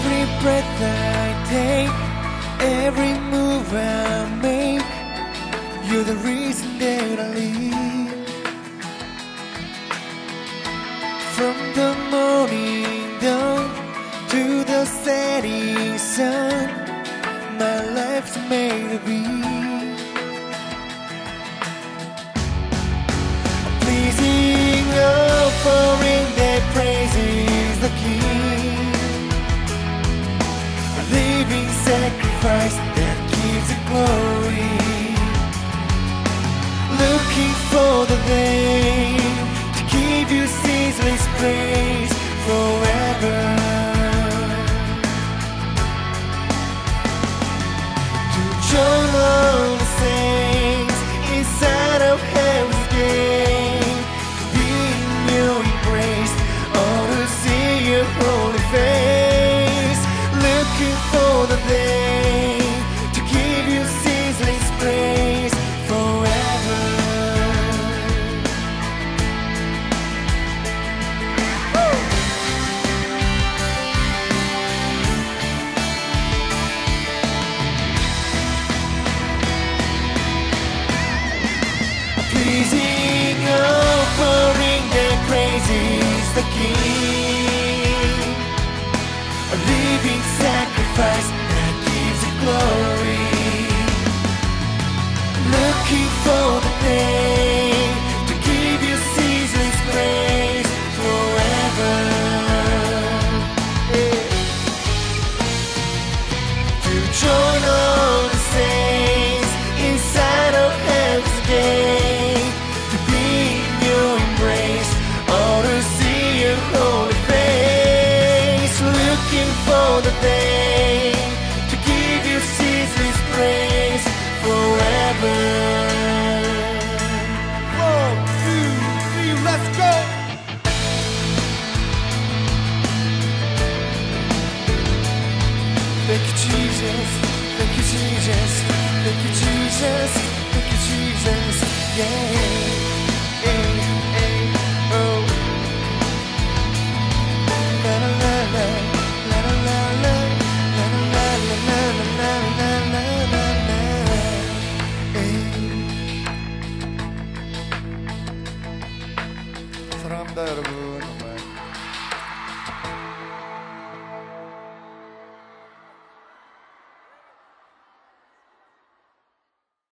Every breath I take, every move I make, you're the reason that I live. From the morning dawn to the setting sun, my life's made to be. Sacrifice that gives it glory. Looking for the day to give you ceaseless praise forever. To join living sacrifice that gives it glory. Looking for the day to give you ceaseless praise forever. To join for the day to give you ceaseless praise forever. One, two, three, let's go! Thank you, Jesus. Thank you, Jesus. Thank you, Jesus. Thank you, Jesus. Yeah. Kur'an der bu